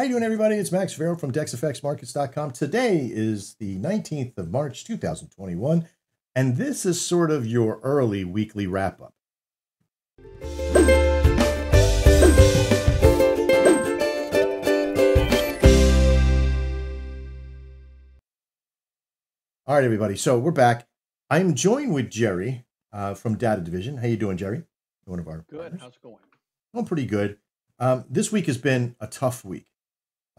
How you doing, everybody? It's Max Farrell from DexFXMarkets.com. Today is the 19th of March, 2021, and this is sort of your early weekly wrap-up. All right, everybody. So we're back. I'm joined with Jerry uh, from Data Division. How you doing, Jerry? One of our good. Partners. How's it going? Going pretty good. Um, this week has been a tough week.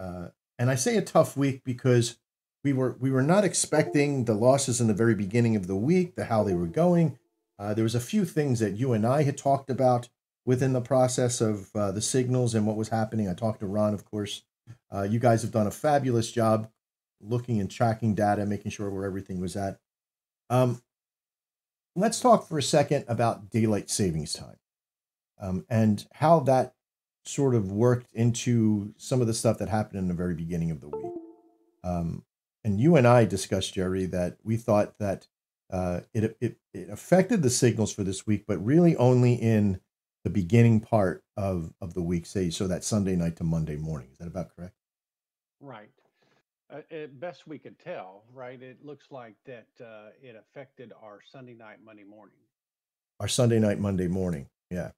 Uh, and I say a tough week because we were we were not expecting the losses in the very beginning of the week, the how they were going. Uh, there was a few things that you and I had talked about within the process of uh, the signals and what was happening. I talked to Ron, of course. Uh, you guys have done a fabulous job looking and tracking data, making sure where everything was at. Um, let's talk for a second about daylight savings time um, and how that sort of worked into some of the stuff that happened in the very beginning of the week. Um, and you and I discussed, Jerry, that we thought that uh, it, it, it affected the signals for this week, but really only in the beginning part of, of the week, say, so that Sunday night to Monday morning. Is that about correct? Right. Uh, at best we could tell, right? It looks like that uh, it affected our Sunday night, Monday morning. Our Sunday night, Monday morning. Yeah.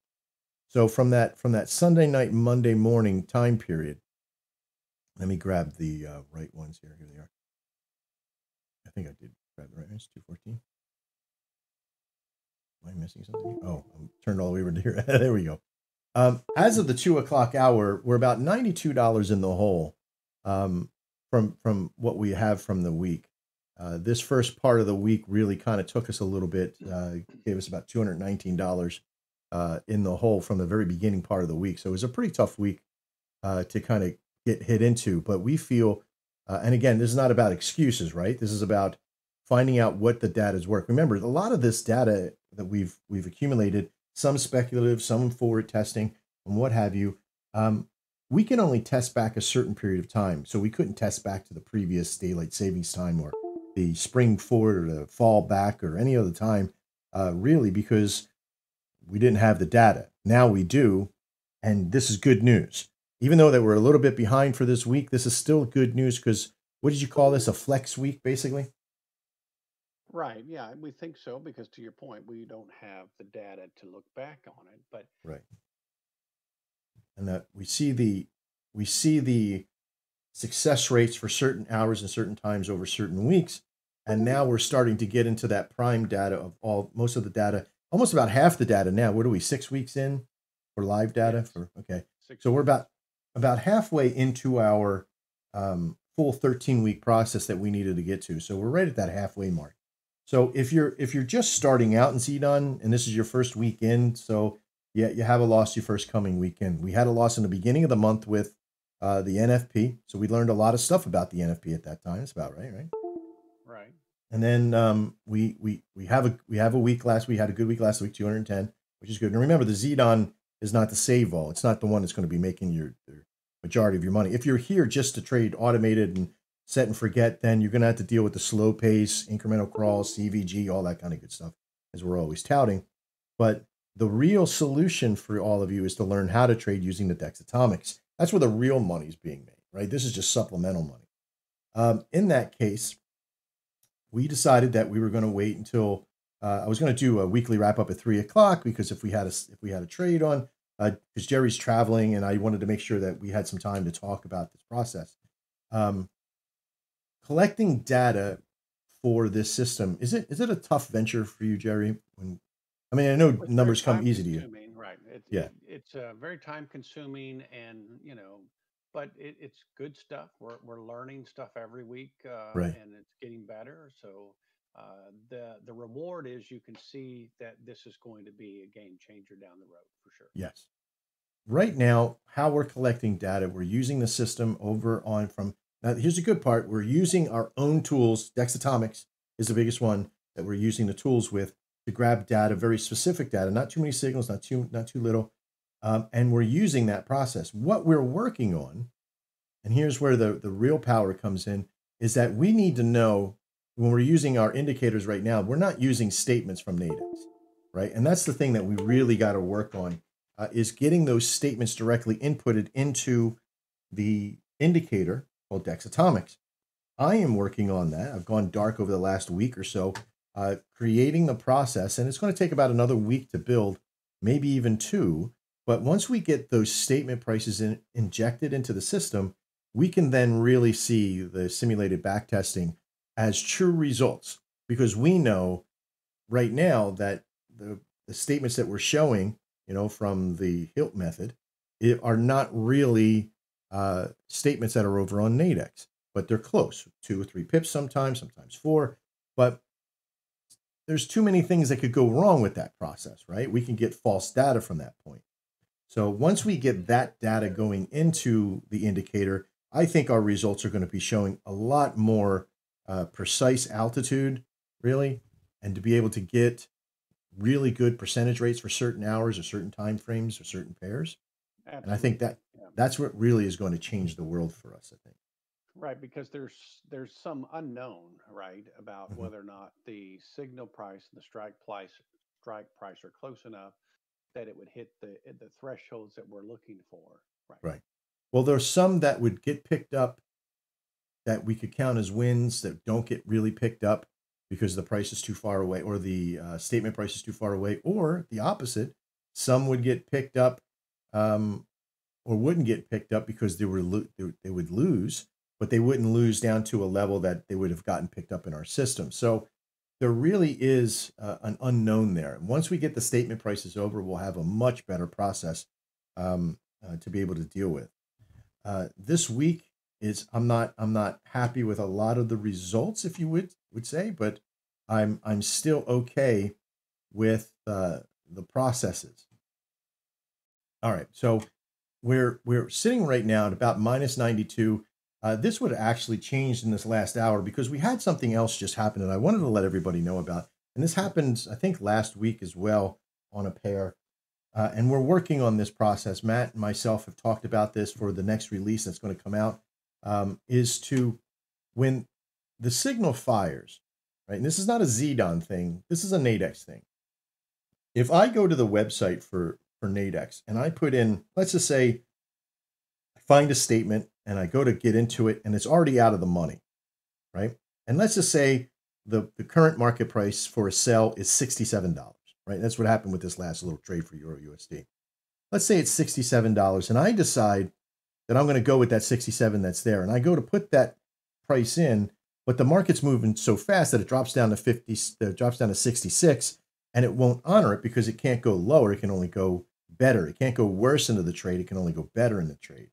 So from that from that Sunday night, Monday morning time period, let me grab the uh, right ones here. Here they are. I think I did grab the right ones. Two fourteen. Am I missing something? Oh, I'm turned all the way over to here. there we go. Um, as of the two o'clock hour, we're about ninety-two dollars in the hole um, from from what we have from the week. Uh, this first part of the week really kind of took us a little bit, uh, gave us about two hundred nineteen dollars uh, in the hole from the very beginning part of the week. So it was a pretty tough week uh, to kind of get hit into. But we feel, uh, and again, this is not about excuses, right? This is about finding out what the data is worth. Remember, a lot of this data that we've we've accumulated, some speculative, some forward testing, and what have you. Um, we can only test back a certain period of time. So we couldn't test back to the previous daylight savings time or the spring forward or the fall back or any other time, uh, really, because we didn't have the data. Now we do, and this is good news. Even though that we're a little bit behind for this week, this is still good news because what did you call this? A flex week, basically? Right. Yeah, we think so because to your point, we don't have the data to look back on it. But right, and that we see the we see the success rates for certain hours and certain times over certain weeks, and mm-hmm. now we're starting to get into that prime data of all most of the data almost about half the data now. What are we six weeks in for live data? For okay, so we're about about halfway into our um, full 13 week process that we needed to get to. So we're right at that halfway mark. So if you're if you're just starting out in ZDON and this is your first weekend, so yeah, you have a loss your first coming weekend. We had a loss in the beginning of the month with uh, the NFP, so we learned a lot of stuff about the NFP at that time. It's about right, right? And then um, we we we have a we have a week last. We had a good week last week, 210, which is good. And remember, the ZDON is not the save all. It's not the one that's going to be making your, your majority of your money. If you're here just to trade automated and set and forget, then you're going to have to deal with the slow pace, incremental crawls, CVG, all that kind of good stuff, as we're always touting. But the real solution for all of you is to learn how to trade using the Dex Atomics. That's where the real money is being made, right? This is just supplemental money. Um, in that case, we decided that we were going to wait until uh, I was going to do a weekly wrap up at three o'clock because if we had a if we had a trade on because uh, Jerry's traveling and I wanted to make sure that we had some time to talk about this process. Um, collecting data for this system is it is it a tough venture for you, Jerry? When I mean, I know it's numbers come easy to you. Right. It, yeah. It's uh, very time consuming and you know but it, it's good stuff. We're we're learning stuff every week, uh, right. and it's getting better. So uh, the the reward is you can see that this is going to be a game changer down the road for sure. Yes. Right now, how we're collecting data, we're using the system over on from. Now, here's the good part: we're using our own tools. Dexatomics is the biggest one that we're using the tools with to grab data, very specific data, not too many signals, not too not too little, um, and we're using that process. What we're working on, and here's where the, the real power comes in, is that we need to know when we're using our indicators right now, we're not using statements from Nadex, right? And that's the thing that we really got to work on uh, is getting those statements directly inputted into the indicator called Dexatomics. I am working on that. I've gone dark over the last week or so, uh, creating the process, and it's going to take about another week to build, maybe even two. But once we get those statement prices in, injected into the system, we can then really see the simulated backtesting as true results because we know right now that the, the statements that we're showing, you know, from the HILT method it, are not really uh, statements that are over on Nadex, but they're close, two or three pips sometimes, sometimes four. But there's too many things that could go wrong with that process, right? We can get false data from that point. So once we get that data going into the indicator, I think our results are going to be showing a lot more uh, precise altitude, really, and to be able to get really good percentage rates for certain hours or certain time frames or certain pairs. Absolutely. And I think that that's what really is going to change the world for us. I think. Right, because there's there's some unknown, right, about mm-hmm. whether or not the signal price and the strike price strike price are close enough that it would hit the the thresholds that we're looking for. Right. Right. Well, there's some that would get picked up that we could count as wins that don't get really picked up because the price is too far away or the uh, statement price is too far away, or the opposite. Some would get picked up um, or wouldn't get picked up because they were lo- they would lose, but they wouldn't lose down to a level that they would have gotten picked up in our system. So there really is uh, an unknown there. Once we get the statement prices over, we'll have a much better process um, uh, to be able to deal with. Uh, this week is I'm not I'm not happy with a lot of the results, if you would would say, but I'm I'm still okay with uh, the processes. All right, so we're we're sitting right now at about minus 92. Uh, this would have actually changed in this last hour because we had something else just happen, and I wanted to let everybody know about. And this happened, I think, last week as well on a pair. Uh, and we're working on this process. Matt and myself have talked about this for the next release that's going to come out. Um, is to when the signal fires, right? And this is not a ZDON thing. This is a Nadex thing. If I go to the website for for Nadex and I put in, let's just say, I find a statement and I go to get into it and it's already out of the money, right? And let's just say the, the current market price for a sell is $67 right? That's what happened with this last little trade for Euro USD. Let's say it's $67 and I decide that I'm going to go with that 67 that's there and I go to put that price in, but the market's moving so fast that it drops down to 50 uh, drops down to 66 and it won't honor it because it can't go lower, it can only go better. It can't go worse into the trade, it can only go better in the trade.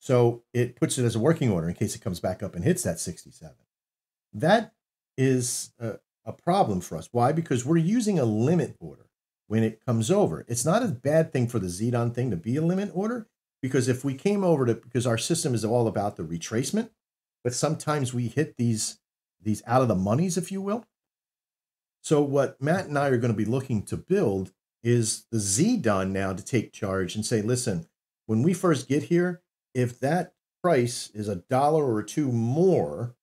So it puts it as a working order in case it comes back up and hits that 67. That is uh, a problem for us. Why? Because we're using a limit order when it comes over. It's not a bad thing for the ZDON thing to be a limit order because if we came over to because our system is all about the retracement, but sometimes we hit these these out of the monies, if you will. So what Matt and I are going to be looking to build is the ZDON now to take charge and say, listen, when we first get here, if that price is a dollar or two more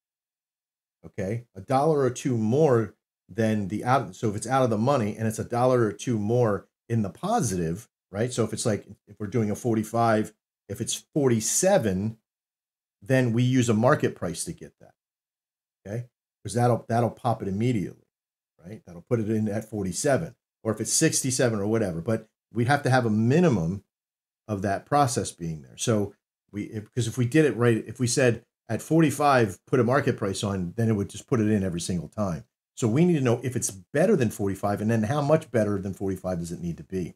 okay a dollar or two more than the out so if it's out of the money and it's a dollar or two more in the positive right? So if it's like if we're doing a 45 if it's 47 then we use a market price to get that okay? Because that'll that'll pop it immediately right? That'll put it in at 47 or if it's 67 or whatever but we'd have to have a minimum of that process being there. So we because if we did it right if we said at 45 put a market price on then it would just put it in every single time. So we need to know if it's better than 45 and then how much better than 45 does it need to be?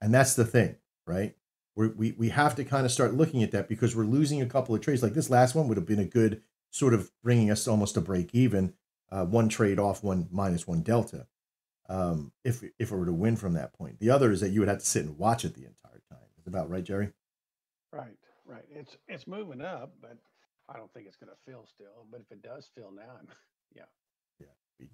And that's the thing right? We're, we we have to kind of start looking at that because we're losing a couple of trades. Like this last one would have been a good sort of bringing us almost to break even uh, one trade off one minus one delta um, if if it were to win from that point. The other is that you would have to sit and watch it the entire time. It's about right jerry? Right right it's it's moving up but I don't think it's going to fill still, but if it does fill now, I'm, yeah. Yeah.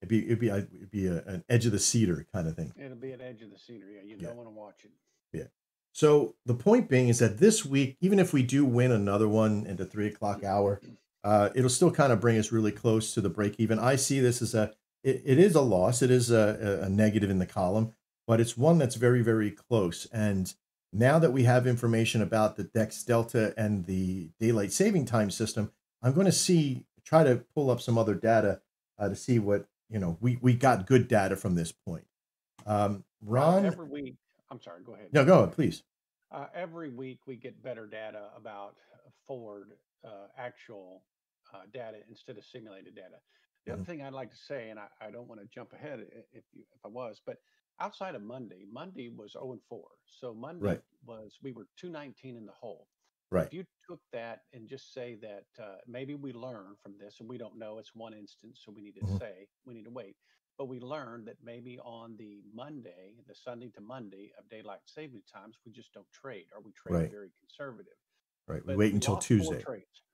It'd be, it'd be, it'd be a, an edge of the cedar kind of thing. It'll be an edge of the cedar. Yeah. You yeah. don't want to watch it. Yeah. So the point being is that this week, even if we do win another one into three o'clock hour, uh, it'll still kind of bring us really close to the break even. I see this as a, it, it is a loss. It is a, a negative in the column, but it's one that's very, very close. And now that we have information about the Dex Delta and the daylight saving time system, I'm going to see try to pull up some other data uh, to see what you know. We we got good data from this point. Um, Ron, every week. I'm sorry. Go ahead. No, go ahead, please. Uh, every week we get better data about Ford uh, actual uh, data instead of simulated data. The other mm-hmm. thing I'd like to say, and I, I don't want to jump ahead if you, if I was, but outside of Monday, Monday was 0 and 4. So Monday right. was we were 219 in the hole. Right. If you took that and just say that uh, maybe we learn from this, and we don't know, it's one instance, so we need to mm-hmm. say we need to wait. But we learned that maybe on the Monday, the Sunday to Monday of daylight saving times, we just don't trade, or we trade right. very conservative. Right. We wait until Tuesday.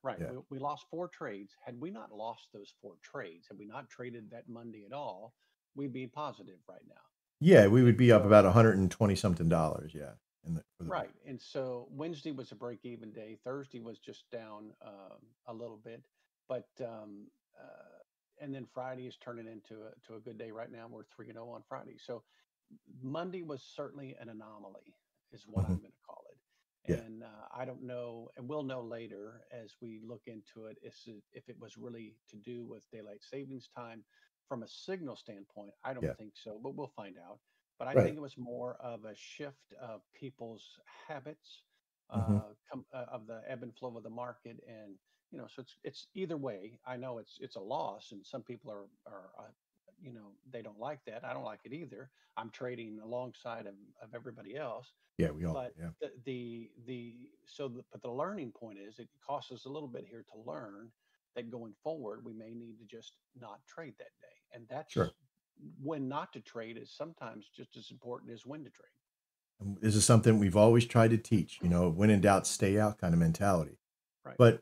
Right. Yeah. We, we lost four trades. Had we not lost those four trades, had we not traded that Monday at all, we'd be positive right now. Yeah, we would be up about 120 something dollars. Yeah. The, right. And so Wednesday was a break even day. Thursday was just down um, a little bit. But, um, uh, and then Friday is turning into a, to a good day right now. We're 3 0 on Friday. So Monday was certainly an anomaly, is what mm-hmm. I'm going to call it. Yeah. And uh, I don't know, and we'll know later as we look into it, if it was really to do with daylight savings time from a signal standpoint. I don't yeah. think so, but we'll find out. But I right. think it was more of a shift of people's habits, mm-hmm. uh, com- uh, of the ebb and flow of the market, and you know, so it's it's either way. I know it's it's a loss, and some people are are uh, you know they don't like that. I don't like it either. I'm trading alongside of, of everybody else. Yeah, we all. But yeah. the, the the so the, but the learning point is it costs us a little bit here to learn that going forward we may need to just not trade that day, and that's sure. when not to trade is sometimes just as important as when to trade. And this is something we've always tried to teach. You know, when in doubt, stay out kind of mentality. Right. But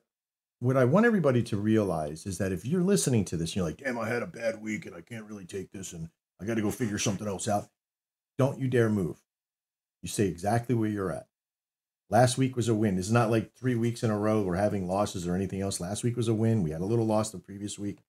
what I want everybody to realize is that if you're listening to this, you're like, damn, I had a bad week and I can't really take this and I got to go figure something else out. Don't you dare move. You stay exactly where you're at. Last week was a win. It's not like three weeks in a row we're having losses or anything else. Last week was a win. We had a little loss the previous week,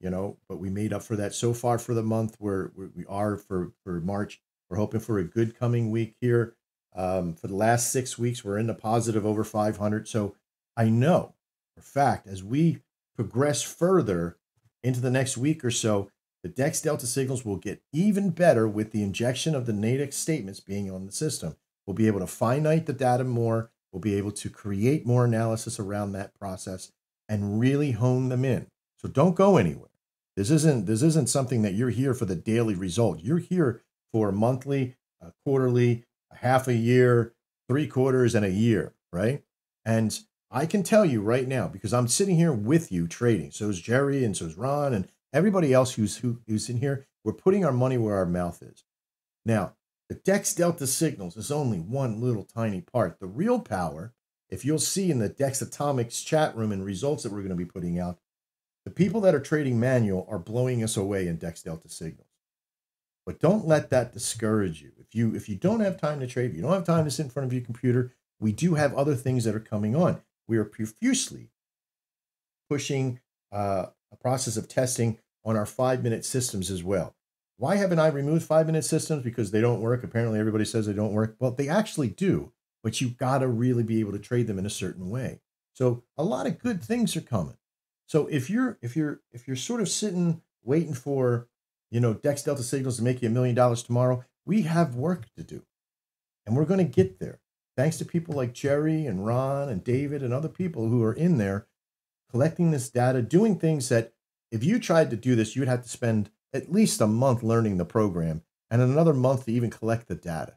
you know, but we made up for that so far for the month where we are for, for March. We're hoping for a good coming week here. Um, for the last six weeks, we're in the positive over 500. So I know for fact, as we progress further into the next week or so, the DEX Delta signals will get even better with the injection of the Nadex statements being on the system. We'll be able to finite the data more. We'll be able to create more analysis around that process and really hone them in. So don't go anywhere. This isn't this isn't something that you're here for the daily result. You're here for a monthly, a quarterly, a half a year, three quarters, and a year, right? And I can tell you right now because I'm sitting here with you trading. So is Jerry and so is Ron and everybody else who's who, who's in here. We're putting our money where our mouth is. Now, the Dex Delta signals is only one little tiny part. The real power, if you'll see in the Dex Atomics chat room and results that we're going to be putting out, the people that are trading manual are blowing us away in Dex Delta signals. But don't let that discourage you. If you if you don't have time to trade, if you don't have time to sit in front of your computer, we do have other things that are coming on we are profusely pushing uh, a process of testing on our five minute systems as well. Why haven't I removed five minute systems? Because they don't work. Apparently, everybody says they don't work. Well, they actually do, but you've got to really be able to trade them in a certain way. So a lot of good things are coming. So if you're if you're if you're sort of sitting waiting for you know Dex Delta signals to make you a million dollars tomorrow, we have work to do, and we're going to get there thanks to people like Jerry and Ron and David and other people who are in there collecting this data, doing things that if you tried to do this, you'd have to spend at least a month learning the program and another month to even collect the data.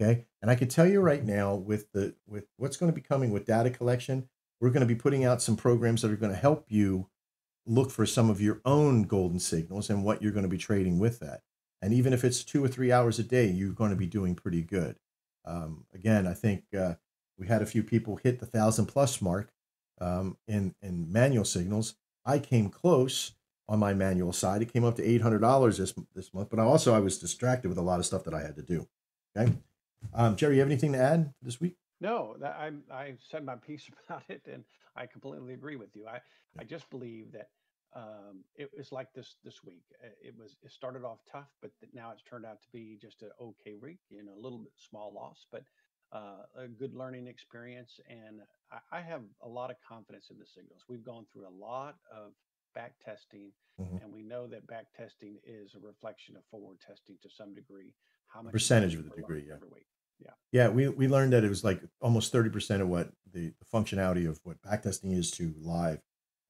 Okay. And I can tell you right now with the with what's going to be coming with data collection, we're going to be putting out some programs that are going to help you look for some of your own golden signals and what you're going to be trading with that. And even if it's two or three hours a day, you're going to be doing pretty good. Um, again, I think uh, we had a few people hit the thousand plus mark um, in in manual signals. I came close on my manual side. It came up to eight hundred dollars this this month, but I also I was distracted with a lot of stuff that I had to do. Okay, um, Jerry, you have anything to add this week? No, that, I I said my piece about it, and I completely agree with you. I I just believe that um, it was like this this week. Uh, it was it started off tough, but now it's turned out to be just an okay week. You know, a little bit small loss, but uh, a good learning experience, and I, I, have a lot of confidence in the signals. We've gone through a lot of back testing, mm-hmm. and we know that back testing is a reflection of forward testing to some degree. How much percentage of the degree? Yeah. Yeah. Yeah. We, we learned that it was like almost 30% of what the, the functionality of what backtesting is to live.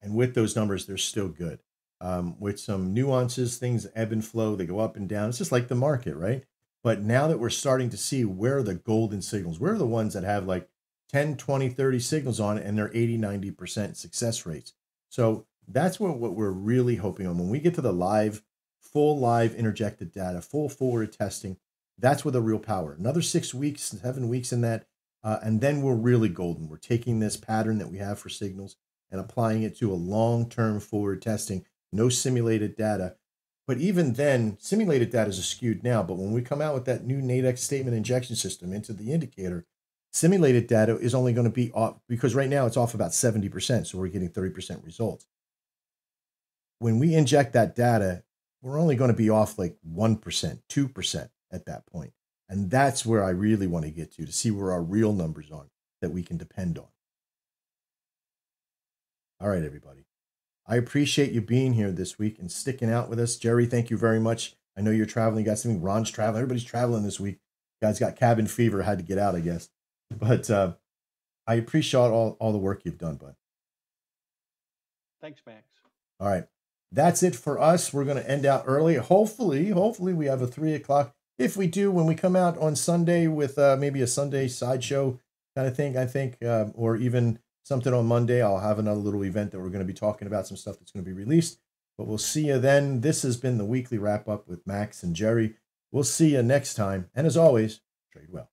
And with those numbers, they're still good. Um, with some nuances, things ebb and flow, they go up and down. It's just like the market, right? But now that we're starting to see where are the golden signals, where are the ones that have like 10, 20, 30 signals on it and they're 80, 90% success rates. So that's what, what we're really hoping on. When we get to the live, full live interjected data, full forward testing, that's where the real power. Another six weeks, seven weeks in that, uh, and then we're really golden. We're taking this pattern that we have for signals and applying it to a long term forward testing, no simulated data. But even then, simulated data is skewed now. But when we come out with that new Nadex statement injection system into the indicator, simulated data is only going to be off because right now it's off about 70%. So we're getting 30% results. When we inject that data, we're only going to be off like 1%, 2% at that point. And that's where I really want to get to to see where our real numbers are that we can depend on. All right, everybody. I appreciate you being here this week and sticking out with us. Jerry, thank you very much. I know you're traveling. You got something. Ron's traveling. Everybody's traveling this week. guys got cabin fever. Had to get out, I guess. But uh, I appreciate all, all the work you've done, bud. Thanks, Max. All right. That's it for us. We're going to end out early. Hopefully, hopefully we have a three o'clock. If we do, when we come out on Sunday with uh, maybe a Sunday sideshow kind of thing, I think, uh, or even something on Monday. I'll have another little event that we're going to be talking about some stuff that's going to be released. But we'll see you then. This has been the weekly wrap up with Max and Jerry. We'll see you next time. And as always, trade well.